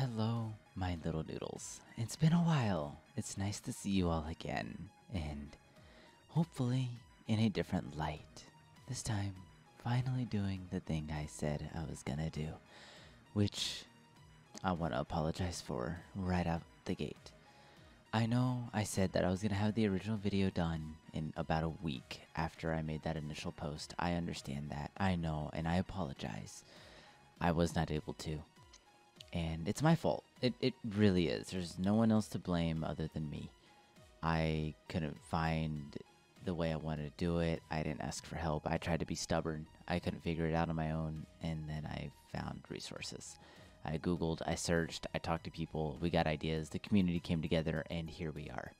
Hello, my little noodles. It's been a while. It's nice to see you all again, and hopefully in a different light. This time, finally doing the thing I said I was gonna do, which I want to apologize for right out the gate. I know I said that I was gonna have the original video done in about a week after I made that initial post. I understand that. I know, and I apologize. I was not able to and it's my fault. It it really is. There's no one else to blame other than me. I couldn't find the way I wanted to do it. I didn't ask for help. I tried to be stubborn. I couldn't figure it out on my own, and then I found resources. I googled, I searched, I talked to people, we got ideas, the community came together, and here we are.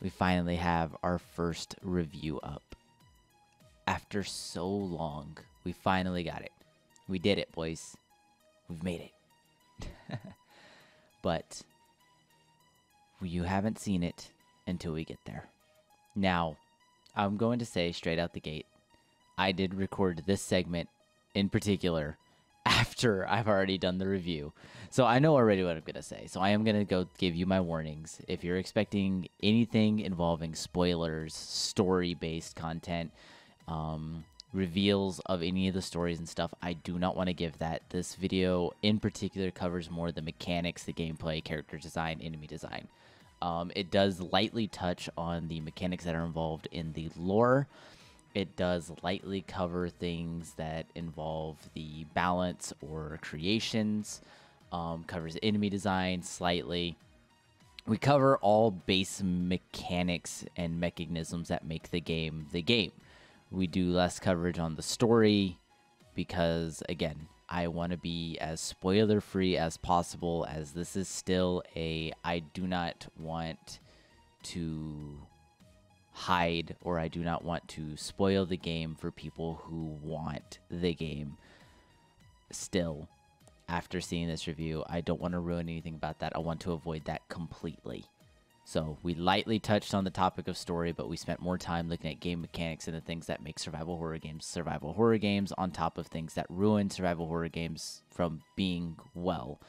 We finally have our first review up. After so long, we finally got it. We did it, boys. We've made it. but you haven't seen it until we get there. Now, I'm going to say straight out the gate, I did record this segment in particular after I've already done the review. So I know already what I'm going to say. So I am going to go give you my warnings. If you're expecting anything involving spoilers, story based content, um, reveals of any of the stories and stuff. I do not want to give that. This video in particular covers more the mechanics, the gameplay, character design, enemy design. Um, it does lightly touch on the mechanics that are involved in the lore. It does lightly cover things that involve the balance or creations. Um, covers enemy design slightly. We cover all base mechanics and mechanisms that make the game the game we do less coverage on the story because again i want to be as spoiler free as possible as this is still a i do not want to hide or i do not want to spoil the game for people who want the game. Still after seeing this review i don't want to ruin anything about that. I want to avoid that completely so we lightly touched on the topic of story, but we spent more time looking at game mechanics and the things that make survival horror games survival horror games on top of things that ruin survival horror games from being well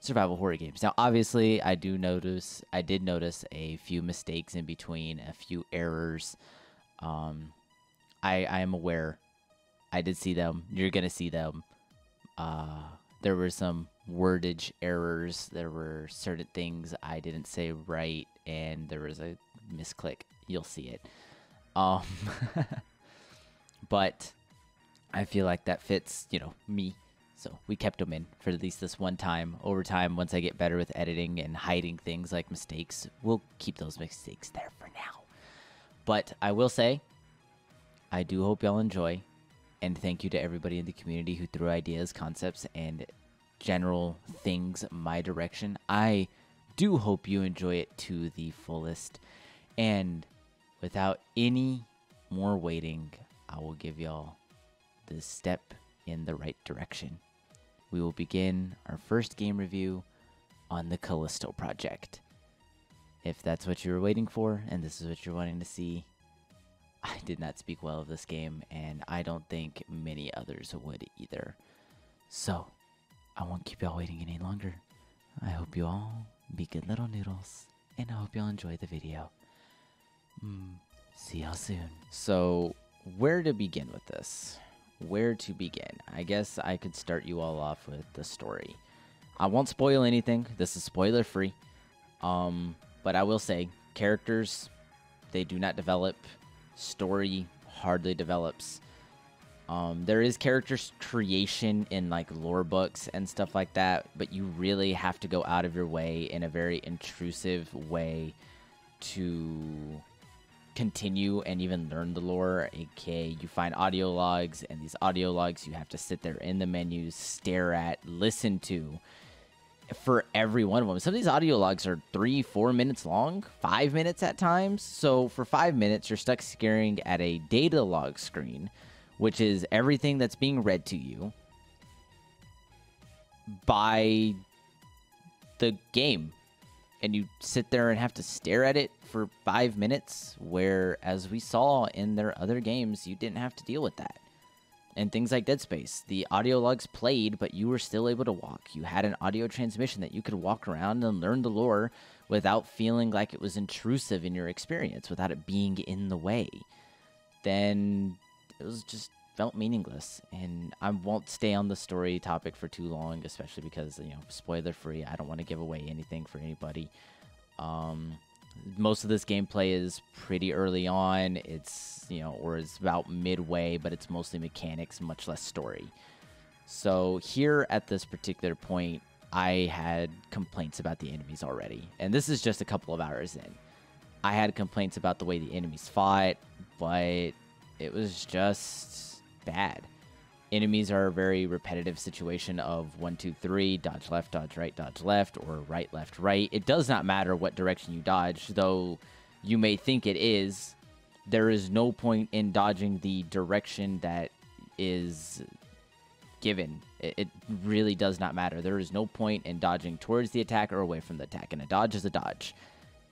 survival horror games. Now obviously I do notice I did notice a few mistakes in between, a few errors. Um I I am aware. I did see them. You're going to see them. Uh there were some wordage errors. There were certain things I didn't say right, and there was a misclick. You'll see it. Um, but I feel like that fits, you know, me. So we kept them in for at least this one time. Over time, once I get better with editing and hiding things like mistakes, we'll keep those mistakes there for now. But I will say, I do hope y'all enjoy. And thank you to everybody in the community who threw ideas, concepts, and general things my direction. I do hope you enjoy it to the fullest. And without any more waiting, I will give y'all the step in the right direction. We will begin our first game review on the Callisto Project. If that's what you were waiting for and this is what you're wanting to see, I did not speak well of this game, and I don't think many others would either. So, I won't keep y'all waiting any longer. I hope you all be good little noodles, and I hope y'all enjoy the video. Mm, see y'all soon. So, where to begin with this? Where to begin? I guess I could start you all off with the story. I won't spoil anything. This is spoiler free. Um, but I will say, characters, they do not develop story hardly develops. Um, there is character creation in like lore books and stuff like that, but you really have to go out of your way in a very intrusive way to continue and even learn the lore. aka you find audio logs, and these audio logs you have to sit there in the menus, stare at, listen to, for every one of them. Some of these audio logs are three, four minutes long, five minutes at times. So for five minutes, you're stuck staring at a data log screen, which is everything that's being read to you by the game. And you sit there and have to stare at it for five minutes, where, as we saw in their other games, you didn't have to deal with that. And things like Dead Space. The audio logs played, but you were still able to walk. You had an audio transmission that you could walk around and learn the lore without feeling like it was intrusive in your experience, without it being in the way. Then it was just felt meaningless. And I won't stay on the story topic for too long, especially because, you know, spoiler free. I don't want to give away anything for anybody. Um, most of this gameplay is pretty early on. It's, you know, or it's about midway, but it's mostly mechanics, much less story. So here at this particular point, I had complaints about the enemies already. And this is just a couple of hours in. I had complaints about the way the enemies fought, but it was just bad. Enemies are a very repetitive situation of one, two, three, dodge left, dodge right, dodge left, or right, left, right. It does not matter what direction you dodge, though you may think it is. There is no point in dodging the direction that is given. It, it really does not matter. There is no point in dodging towards the attack or away from the attack, and a dodge is a dodge,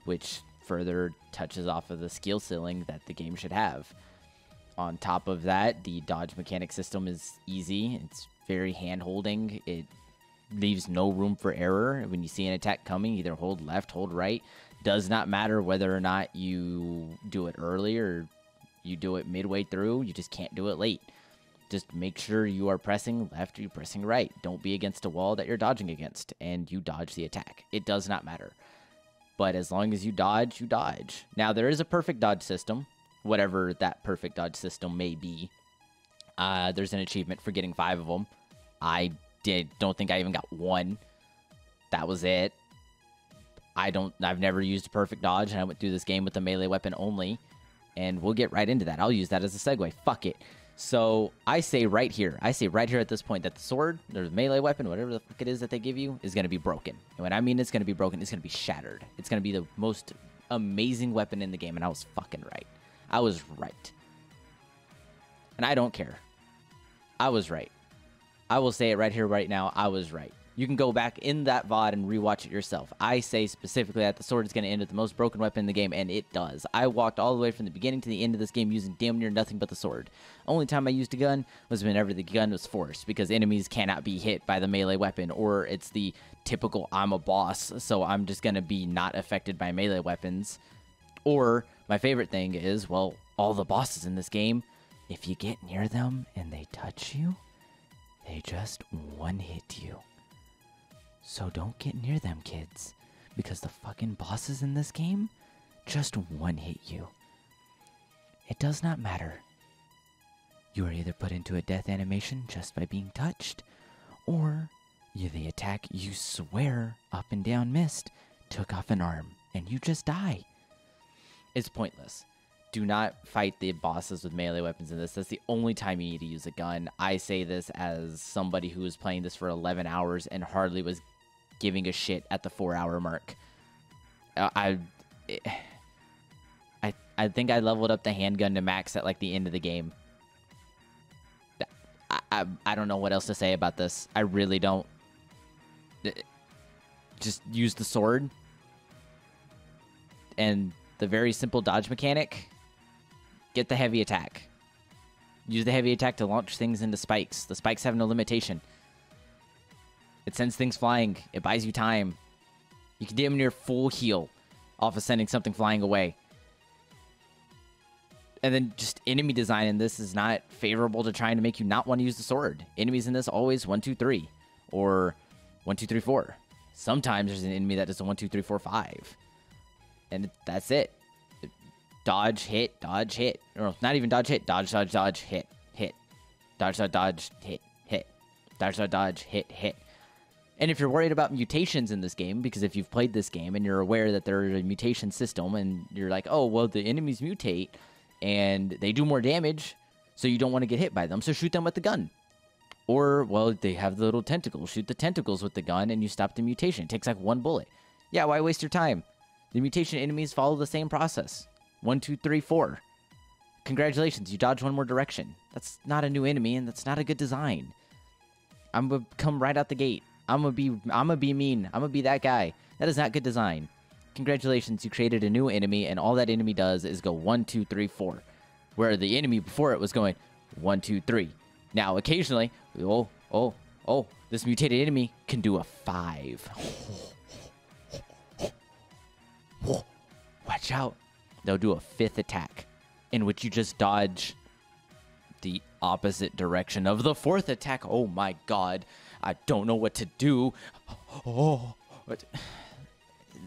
which further touches off of the skill ceiling that the game should have. On top of that, the dodge mechanic system is easy. It's very hand holding. It leaves no room for error. When you see an attack coming, either hold left, hold right. Does not matter whether or not you do it early or you do it midway through. You just can't do it late. Just make sure you are pressing left or you're pressing right. Don't be against a wall that you're dodging against and you dodge the attack. It does not matter. But as long as you dodge, you dodge. Now, there is a perfect dodge system whatever that perfect dodge system may be. Uh, there's an achievement for getting five of them. I did don't think I even got one. That was it. I don't. I've never used a perfect dodge, and I went through this game with a melee weapon only. And we'll get right into that. I'll use that as a segue. Fuck it. So I say right here, I say right here at this point that the sword, or the melee weapon, whatever the fuck it is that they give you, is going to be broken. And when I mean it's going to be broken, it's going to be shattered. It's going to be the most amazing weapon in the game, and I was fucking right. I was right. And I don't care. I was right. I will say it right here, right now. I was right. You can go back in that VOD and rewatch it yourself. I say specifically that the sword is going to end with the most broken weapon in the game, and it does. I walked all the way from the beginning to the end of this game using damn near nothing but the sword. Only time I used a gun was whenever the gun was forced, because enemies cannot be hit by the melee weapon, or it's the typical I'm a boss, so I'm just going to be not affected by melee weapons. Or my favorite thing is, well, all the bosses in this game, if you get near them and they touch you, they just one hit you. So don't get near them, kids, because the fucking bosses in this game just one hit you. It does not matter. You are either put into a death animation just by being touched, or you the attack you swear up and down missed took off an arm and you just die. It's pointless. Do not fight the bosses with melee weapons in this. That's the only time you need to use a gun. I say this as somebody who was playing this for 11 hours and hardly was giving a shit at the four hour mark. Uh, I, I, I think I leveled up the handgun to max at like the end of the game. I, I, I don't know what else to say about this. I really don't. Just use the sword and the very simple dodge mechanic, get the heavy attack. Use the heavy attack to launch things into spikes. The spikes have no limitation. It sends things flying. It buys you time. You can damn near full heal off of sending something flying away. And then just enemy design in this is not favorable to trying to make you not want to use the sword. Enemies in this always one, two, three, or one, two, three, four. Sometimes there's an enemy that does a one, two, three, four, five and that's it. Dodge, hit, dodge, hit. Or not even dodge, hit. Dodge, dodge, dodge, hit, hit. Dodge, dodge, dodge, hit, hit. Dodge, dodge, dodge, hit, hit. And if you're worried about mutations in this game, because if you've played this game and you're aware that there's a mutation system, and you're like, oh, well, the enemies mutate and they do more damage, so you don't want to get hit by them, so shoot them with the gun. Or, well, they have the little tentacles. Shoot the tentacles with the gun and you stop the mutation. It takes like one bullet. Yeah, why waste your time? The mutation enemies follow the same process. One, two, three, four. Congratulations, you dodged one more direction. That's not a new enemy, and that's not a good design. I'm gonna come right out the gate. I'm gonna be I'm gonna be mean. I'm gonna be that guy. That is not good design. Congratulations, you created a new enemy, and all that enemy does is go one, two, three, four. Where the enemy before it was going one, two, three, Now, occasionally, oh, oh, oh, this mutated enemy can do a five. out. They'll do a fifth attack in which you just dodge the opposite direction of the fourth attack. Oh my god. I don't know what to do. Oh,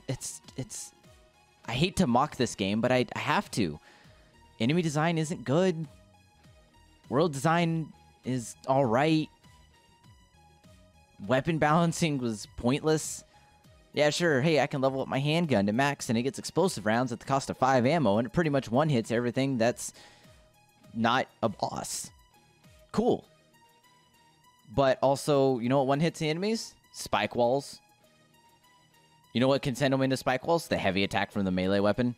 it's it's I hate to mock this game, but I, I have to. Enemy design isn't good. World design is all right. Weapon balancing was pointless. Yeah, sure. Hey, I can level up my handgun to max and it gets explosive rounds at the cost of 5 ammo and it pretty much one hits everything that's not a boss. Cool. But also, you know what one hits the enemies? Spike walls. You know what can send them into spike walls? The heavy attack from the melee weapon.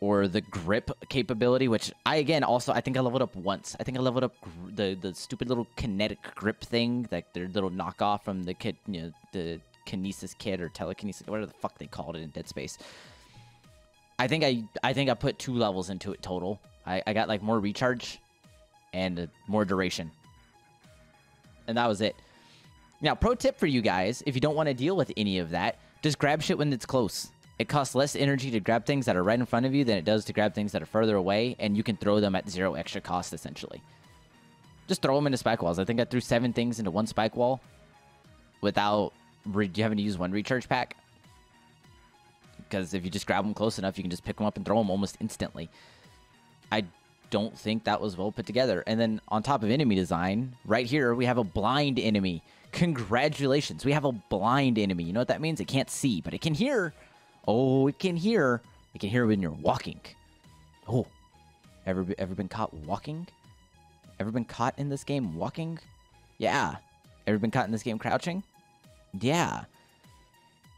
Or the grip capability, which I, again, also, I think I leveled up once. I think I leveled up the, the stupid little kinetic grip thing, like their little knockoff from the kid, you know, the kinesis kit or telekinesis, whatever the fuck they called it in Dead Space. I think I I think I put two levels into it total. I, I got like more recharge and uh, more duration. And that was it. Now, pro tip for you guys, if you don't want to deal with any of that, just grab shit when it's close. It costs less energy to grab things that are right in front of you than it does to grab things that are further away, and you can throw them at zero extra cost, essentially. Just throw them into spike walls. I think I threw seven things into one spike wall without having to use one recharge pack. Because if you just grab them close enough, you can just pick them up and throw them almost instantly. I don't think that was well put together. And then on top of enemy design, right here, we have a blind enemy. Congratulations, we have a blind enemy. You know what that means? It can't see, but it can hear. Oh, it can hear. It can hear when you're walking. Oh, ever ever been caught walking? Ever been caught in this game walking? Yeah. Ever been caught in this game crouching? Yeah.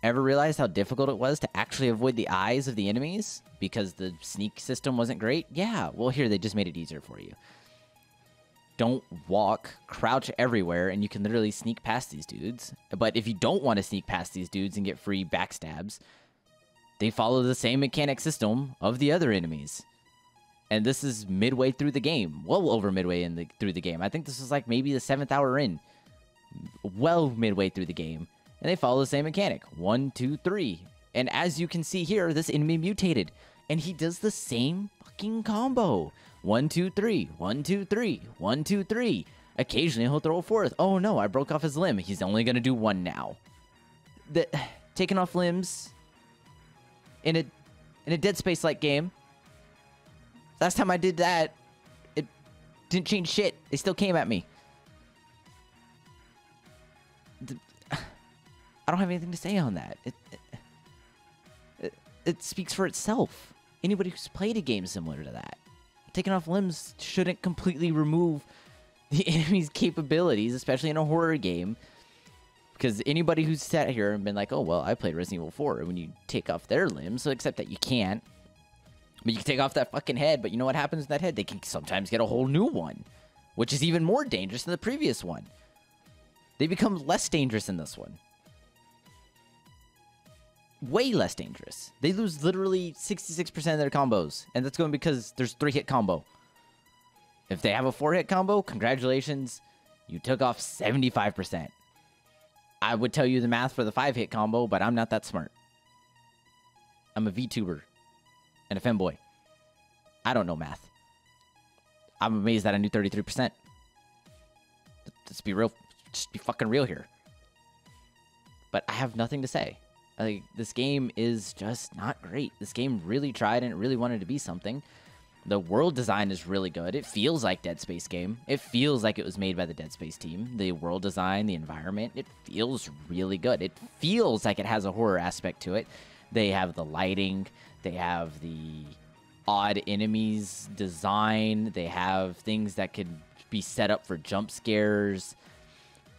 Ever realized how difficult it was to actually avoid the eyes of the enemies because the sneak system wasn't great? Yeah. Well, here they just made it easier for you don't walk, crouch everywhere, and you can literally sneak past these dudes. But if you don't want to sneak past these dudes and get free backstabs, they follow the same mechanic system of the other enemies. And this is midway through the game, well over midway in the through the game. I think this is like maybe the seventh hour in, well midway through the game, and they follow the same mechanic: one, two, three. And as you can see here, this enemy mutated, and he does the same fucking combo. One, two, three. One, two, three. One, two, three. Occasionally he'll throw a fourth. Oh no, I broke off his limb. He's only gonna do one now. The taking off limbs in a in a Dead Space like game. Last time I did that, it didn't change shit. They still came at me. I don't have anything to say on that. It, it, it, speaks for itself. Anybody who's played a game similar to that taking off limbs shouldn't completely remove the enemy's capabilities, especially in a horror game. Because anybody who's sat here and been like, oh, well, I played Resident Evil 4, when you take off their limbs, so except that you can't. But you can take off that fucking head, but you know what happens in that head? They can sometimes get a whole new one, which is even more dangerous than the previous one. They become less dangerous in this one way less dangerous. They lose literally 66% of their combos, and that's going because there's three hit combo. If they have a four hit combo, congratulations, you took off 75%. I would tell you the math for the five hit combo, but I'm not that smart. I'm a VTuber and a femboy. I don't know math. I'm amazed that I knew 33%. Let's be real, just be fucking real here. But I have nothing to say. Like this game is just not great. This game really tried and it really wanted to be something. The world design is really good. It feels like Dead Space game. It feels like it was made by the Dead Space team. The world design, the environment, it feels really good. It feels like it has a horror aspect to it. They have the lighting, they have the odd enemies design, they have things that could be set up for jump scares.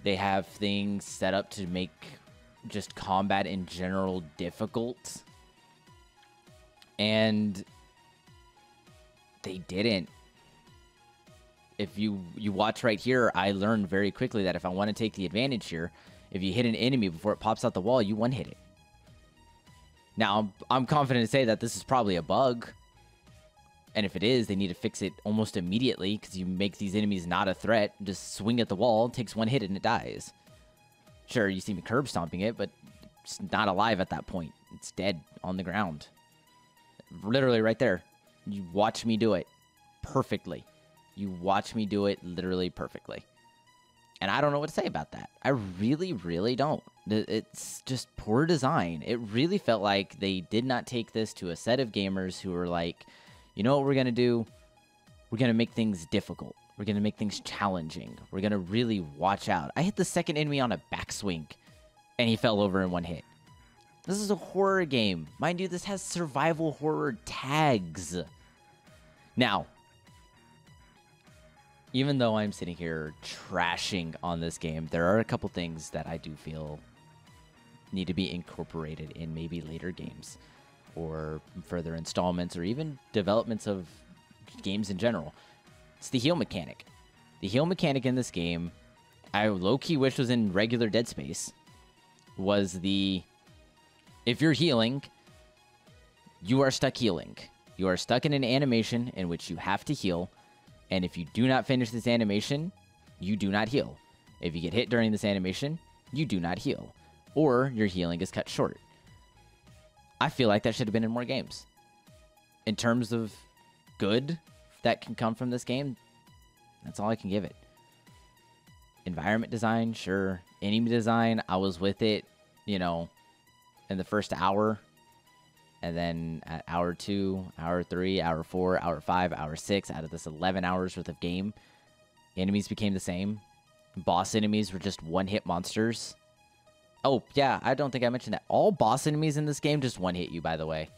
They have things set up to make just combat in general difficult. And they didn't. If you you watch right here, I learned very quickly that if I want to take the advantage here, if you hit an enemy before it pops out the wall, you one hit it. Now, I'm, I'm confident to say that this is probably a bug. And if it is, they need to fix it almost immediately because you make these enemies not a threat. Just swing at the wall, takes one hit, and it dies. Sure, you see me curb stomping it, but it's not alive at that point. It's dead on the ground. Literally right there. You watch me do it perfectly. You watch me do it literally perfectly. And I don't know what to say about that. I really, really don't. It's just poor design. It really felt like they did not take this to a set of gamers who were like, you know what we're going to do? We're going to make things difficult. We're going to make things challenging. We're going to really watch out. I hit the second enemy on a backswing and he fell over in one hit. This is a horror game. Mind you, this has survival horror tags. Now, even though I'm sitting here trashing on this game, there are a couple things that I do feel need to be incorporated in maybe later games or further installments or even developments of games in general. It's the heal mechanic. The heal mechanic in this game, I low key wish was in regular Dead Space, was the if you're healing, you are stuck healing. You are stuck in an animation in which you have to heal, and if you do not finish this animation, you do not heal. If you get hit during this animation, you do not heal, or your healing is cut short. I feel like that should have been in more games. In terms of good that can come from this game, that's all I can give it. Environment design, sure. Enemy design, I was with it, you know, in the first hour. And then at hour two, hour three, hour four, hour five, hour six, out of this 11 hours worth of game, enemies became the same. Boss enemies were just one hit monsters. Oh, yeah, I don't think I mentioned that. All boss enemies in this game just one hit you, by the way.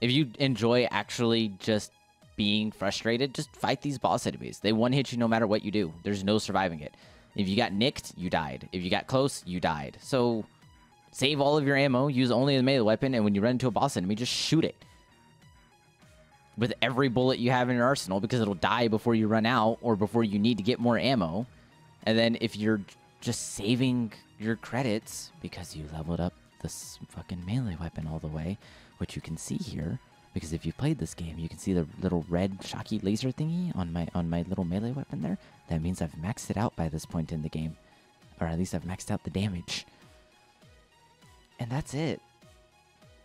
If you enjoy actually just being frustrated, just fight these boss enemies. They one hit you no matter what you do. There's no surviving it. If you got nicked, you died. If you got close, you died. So save all of your ammo, use only the melee weapon, and when you run into a boss enemy, just shoot it. With every bullet you have in your arsenal because it'll die before you run out or before you need to get more ammo. And then if you're just saving your credits because you leveled up this fucking melee weapon all the way, which you can see here. Because if you've played this game, you can see the little red shocky laser thingy on my on my little melee weapon there. That means I've maxed it out by this point in the game, or at least I've maxed out the damage. And that's it.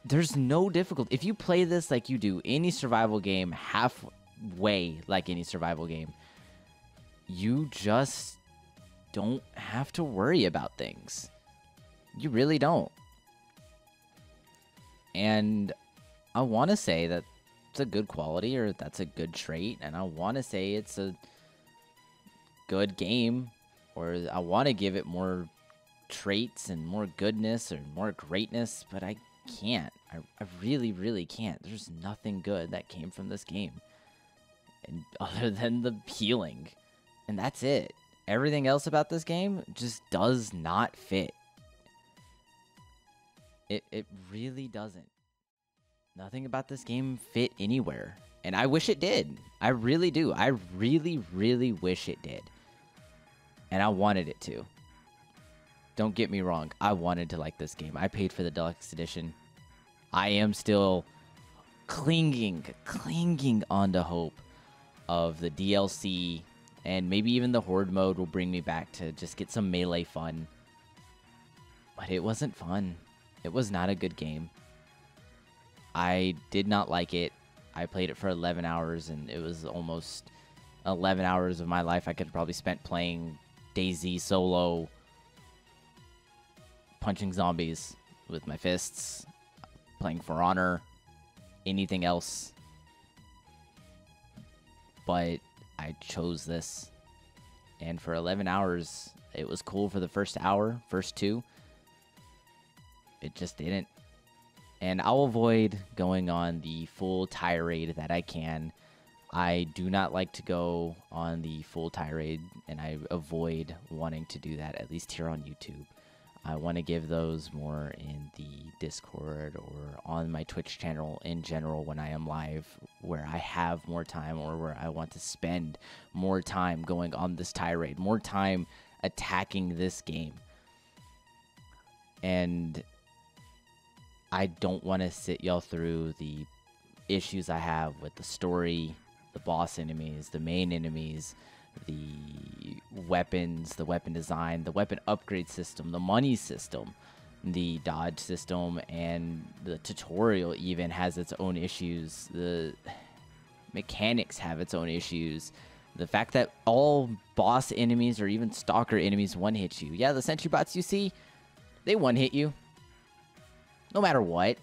There's no difficulty. If you play this like you do any survival game halfway like any survival game, you just don't have to worry about things. You really don't. And I want to say that it's a good quality or that's a good trait. And I want to say it's a good game or I want to give it more traits and more goodness or more greatness, but I can't. I, I really, really can't. There's nothing good that came from this game. And other than the healing. And that's it everything else about this game just does not fit. It, it really doesn't. Nothing about this game fit anywhere. And I wish it did. I really do. I really, really wish it did. And I wanted it to. Don't get me wrong. I wanted to like this game. I paid for the deluxe edition. I am still clinging, clinging on to hope of the DLC and maybe even the horde mode will bring me back to just get some melee fun. But it wasn't fun. It was not a good game. I did not like it. I played it for 11 hours and it was almost 11 hours of my life I could probably spent playing DayZ solo, punching zombies with my fists, playing For Honor, anything else. But I chose this. And for 11 hours, it was cool for the first hour, first two. It just didn't. And I'll avoid going on the full tirade that I can. I do not like to go on the full tirade, and I avoid wanting to do that, at least here on YouTube. I want to give those more in the Discord or on my Twitch channel in general when I am live, where I have more time or where I want to spend more time going on this tirade, more time attacking this game. And I don't want to sit y'all through the issues I have with the story, the boss enemies, the main enemies, the weapons, the weapon design, the weapon upgrade system, the money system, the dodge system, and the tutorial even has its own issues. The mechanics have its own issues. The fact that all boss enemies or even stalker enemies one hit you. Yeah, the sentry bots you see, they one hit you. No matter what.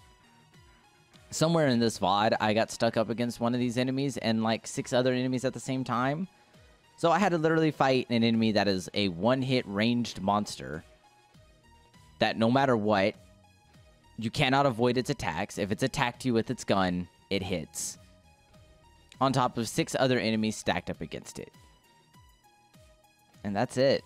Somewhere in this VOD, I got stuck up against one of these enemies and like six other enemies at the same time. So I had to literally fight an enemy that is a one hit ranged monster that no matter what, you cannot avoid its attacks. If it's attacked you with its gun, it hits. On top of six other enemies stacked up against it. And that's it.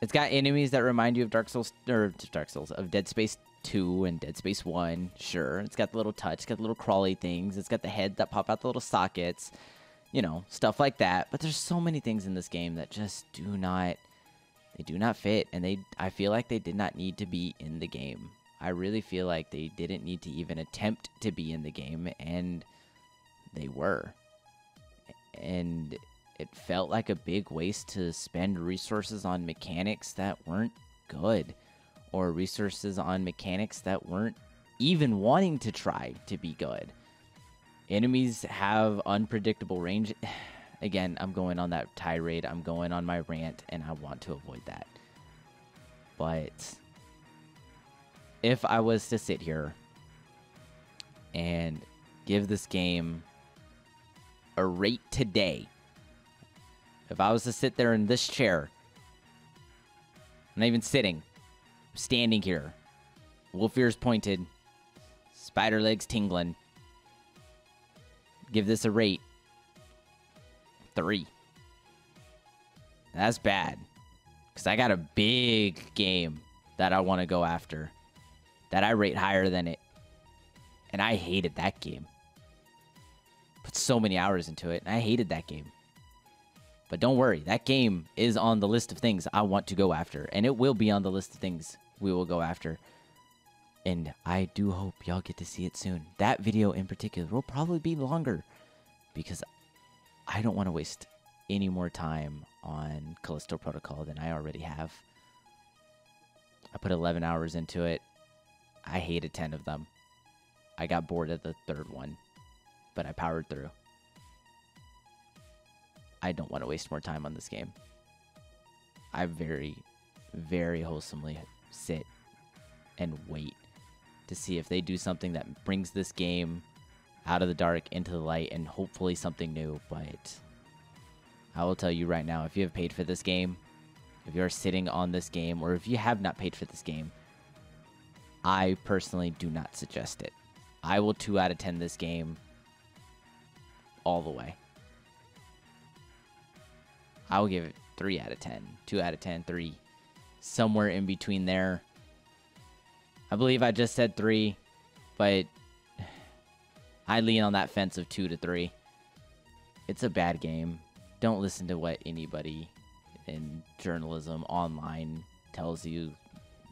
It's got enemies that remind you of Dark Souls, or Dark Souls, of Dead Space 2 and Dead Space 1, sure. It's got the little touch, it's got the little crawly things, it's got the head that pop out the little sockets, you know, stuff like that. But there's so many things in this game that just do not they do not fit and they I feel like they did not need to be in the game. I really feel like they didn't need to even attempt to be in the game and they were. And it felt like a big waste to spend resources on mechanics that weren't good or resources on mechanics that weren't even wanting to try to be good. Enemies have unpredictable range. Again, I'm going on that tirade, I'm going on my rant, and I want to avoid that. But if I was to sit here and give this game a rate today, if I was to sit there in this chair, I'm not even sitting, standing here, wolf ears pointed, spider legs tingling. Give this a rate. Three. That's bad. Because I got a big game that I want to go after. That I rate higher than it. And I hated that game. Put so many hours into it, and I hated that game. But don't worry, that game is on the list of things I want to go after. And it will be on the list of things we will go after. And I do hope y'all get to see it soon. That video in particular will probably be longer because I don't want to waste any more time on Callisto Protocol than I already have. I put 11 hours into it. I hated 10 of them. I got bored at the third one, but I powered through. I don't want to waste more time on this game. I very, very wholesomely sit and wait to see if they do something that brings this game out of the dark into the light and hopefully something new. But I will tell you right now if you have paid for this game, if you're sitting on this game, or if you have not paid for this game, I personally do not suggest it. I will 2 out of 10 this game all the way. I will give it 3 out of 10, 2 out of 10, 3. Somewhere in between there. I believe I just said 3, but I lean on that fence of 2 to 3. It's a bad game. Don't listen to what anybody in journalism online tells you.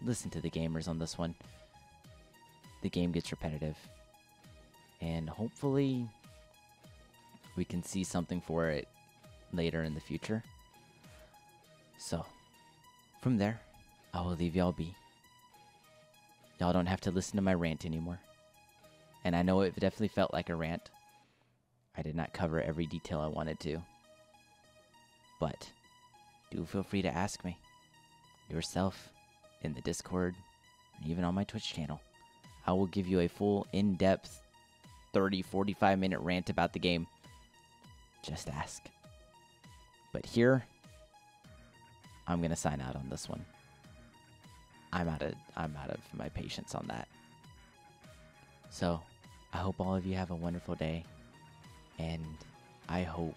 Listen to the gamers on this one. The game gets repetitive. And hopefully we can see something for it later in the future. So, from there, I will leave y'all be. Y'all don't have to listen to my rant anymore. And I know it definitely felt like a rant. I did not cover every detail I wanted to. But do feel free to ask me yourself in the Discord even on my Twitch channel. I will give you a full, in depth 30 45 minute rant about the game. Just ask. But here, I'm gonna sign out on this one. I'm out of I'm out of my patience on that. So, I hope all of you have a wonderful day, and I hope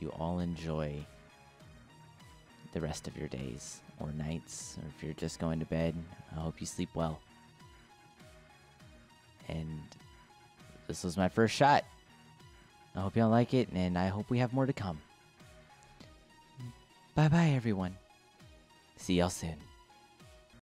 you all enjoy the rest of your days or nights, or if you're just going to bed, I hope you sleep well. And this was my first shot. I hope y'all like it, and I hope we have more to come. Bye bye, everyone. See y'all soon.